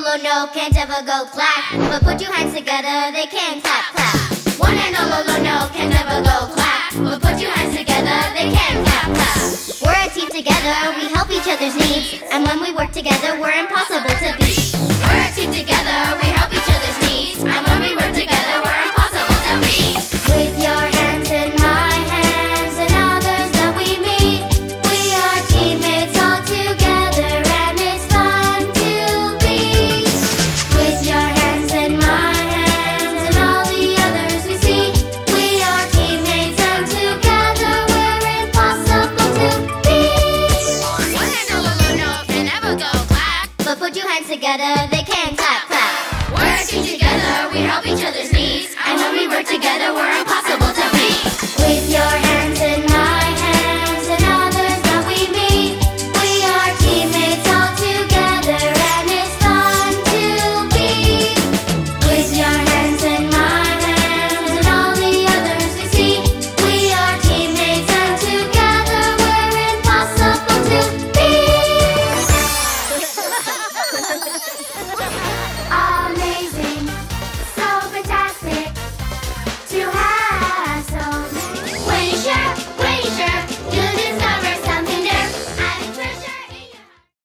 never go clap. But put your hands together, they can clap, clap. One and no, no, no, no, can never go clap. But put your hands together, they can clap, clap. We're a team together, we help each other's needs. And when we work together, we're impossible to beat. together, they can clap, clap. One, two, three. amazing.